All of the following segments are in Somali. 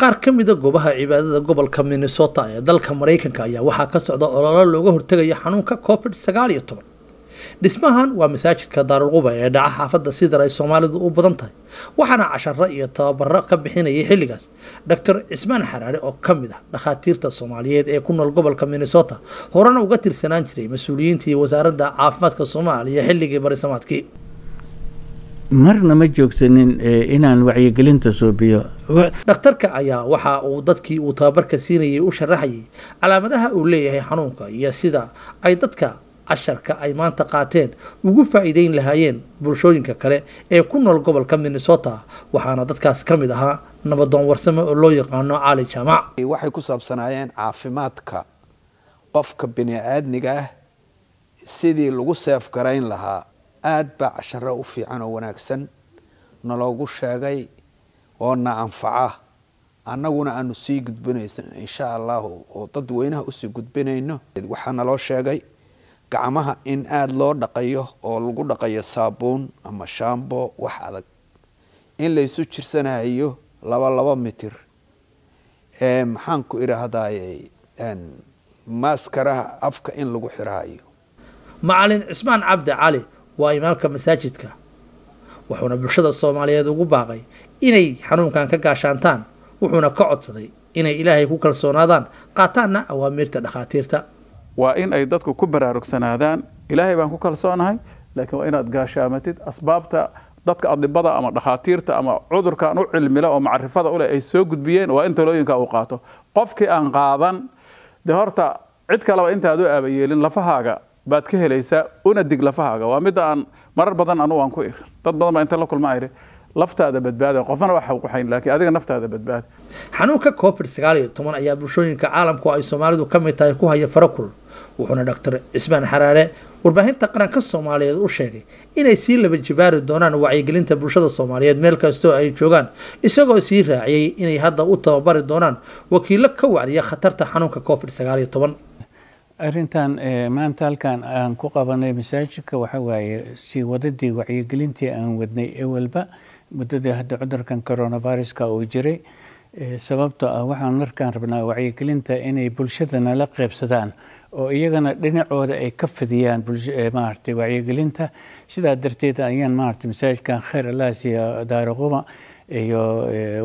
qaar ka mida goobaha cibaadada gobolka minnesota ee dalka maraykanka ayaa waxaa ka socda ololo looga hortegaya xanuunka covid sagaal iyo toban. Dhismahan waa masaajidka daarulquba ee dhaca xaafadda sidar ay soomaalidu u badan tahay waxaana casharo iyo tababaro ka bixinayay xilligaas. Doctor cismaan xaraare oo ka mid ah dhakhaatiirta soomaaliyeed ee ku nool gobolka minnesota horena uga tirsanaan jiray mas'uuliyiintii wasaaradda caafimaadka soomaaliya xilligii barisamaadkii marna ma joogsanin inaan wacyigelinta suubiyo dhakhtarka ayaa waxa uu dadkii uu tababarka siinayay u sharaxayay calaamadaha uu leeyahay xanuunka iyo sida ay dadka casharka ay maanta qaateen ugu faa'iideyn lahaayeen bulshooyinka kale ee ku nool gobolka minnesota waxaana dadkaas ka mid ahaa nabadoon warsame oo loo yaqaano cali jaamac waxay ku saabsanaayeen caafimaadka qofka bini-aadmiga ah sidii lagu seef garayn lahaa aada baa casharo u fiican oo wanaagsan naloogu sheegay oo na anfaca. Annaguna aanu sii gudbinayso insha allahu oo dad weynaha u sii gudbinayno. Waxaa naloo sheegay gacmaha in aada loo dhaqayo oo lagu dhaqayo saabuun ama shaambo wax adag. In laysu jirsanayo laba laba mitir. Maxaan ku maaskaraha afka in lagu xiraayo. Macalin cismaan cabdi cali waa imaamka masaajidka wuxuuna bulshada soomaaliyeed ugu baaqay inay xanuunkan ka gaashaantaan wuxuuna ka codsaday inay ilaahay ku kalsoonaadaan qaataanna awaamiirta dhakhaatiirta. Waa in ay dadku ku baraarugsanaadaan ilaahay baan ku kalsoonahay laakiin waa inaad gaashaamatid asbaabta dadka adibada ama dhakhaatiirta ama cudurkan u cilmila oo macrifada uleh ay soo gudbiyeen waa in talooyinka uu qaato. Qofkii aan qaadan dee horta cid kaleba intaad u aabayeelin lafahaaga baad ka helaysaa una dig lafahaaga. Waa midda aan marar badan anugu aan ku ir dad badan baa inta la kulma iri. Laftaada badbaada qofna waxa quxayn laakiin adiga naftaada badbaada xanuunka covid sagaal iyo toban ayaa bulshooyinka caalamku ay soomaalidu ka mid tahay ku haya farakul wuxuuna doctor cismaan xaraare warbaahinta qaranka soomaaliyeed u sheegay inay sii laba jibaari doonaan wacyigelinta bulshada soomaaliyeed meel kastoo ay joogaan isagoo sii raaciyey inay hadda u tababari doonaan wakiilo ka wacdiya khatarta xanuunka covid sagaal iyo toban arrintan maanta halkan aan ku qabanay masaajidka waxa waaye sii wadadii wacyigelintii aan wadnay ewelba muddadii hadda cudurkan coronaviruska uu jiray sababtoo ah waxaan markaan rabnaa wacyigelinta inay bulshada nala qeybsadaan oo iyagana dhinacooda ay ka fidiyaan maaragtay wacyigelinta. Sidaa darteed ayaan maaragtay masaajidkan khayr alaasiya daaraquma iyo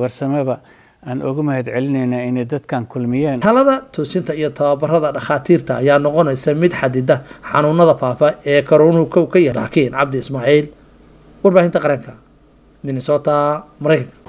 warsameba aan uga mahad celinaynaa inay dadkan kulmiyeen. Talada toosinta iyo tababarada dhakhaatiirta ayaa noqonaysa mid xadida xanuunada faafa ee karonuhu kow ka yahay. Xakiin cabdi ismaaciil warbaahinta qaranka minnesota maraykanka